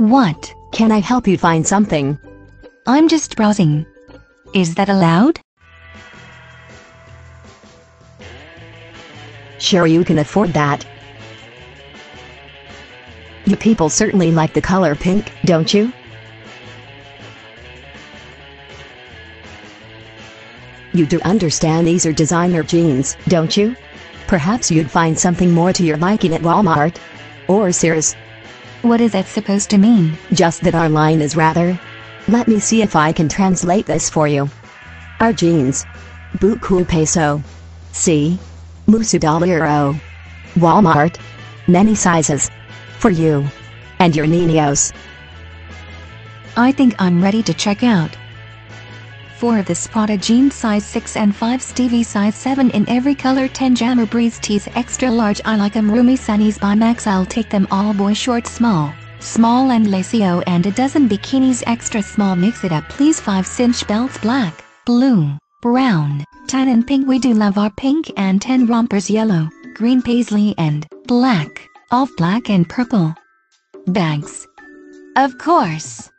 What? Can I help you find something? I'm just browsing. Is that allowed? Sure you can afford that. You people certainly like the color pink, don't you? You do understand these are designer jeans, don't you? Perhaps you'd find something more to your liking at Walmart. Or Sears. What is that supposed to mean? Just that our line is rather. Let me see if I can translate this for you. Our jeans. Buku peso. See? Musu dollar Walmart. Many sizes. For you. And your niños. I think I'm ready to check out. 4 of the Prada jeans size 6 and 5 Stevie size 7 in every color 10 Jammer Breeze tees extra large I like 'em roomy sunnies by Max I'll take them all boy short small, small and lacy oh and a dozen bikinis extra small mix it up please 5 cinch belts black, blue, brown, tan and pink we do love our pink and 10 rompers yellow, green paisley and black, off black and purple. Bags. Of course.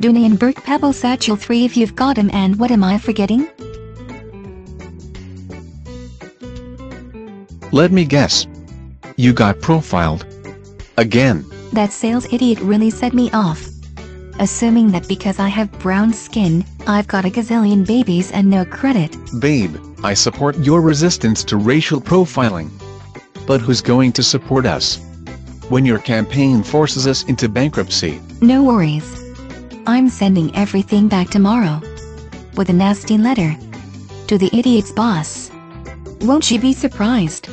Dooney and Bourke Pebble Satchel 3 if you've got 'em and what am I forgetting? Let me guess. You got profiled. Again. That sales idiot really set me off. Assuming that because I have brown skin, I've got a gazillion babies and no credit. Babe, I support your resistance to racial profiling. But who's going to support us? When your campaign forces us into bankruptcy. No worries. I'm sending everything back tomorrow. With a nasty letter. To the idiot's boss. Won't she be surprised?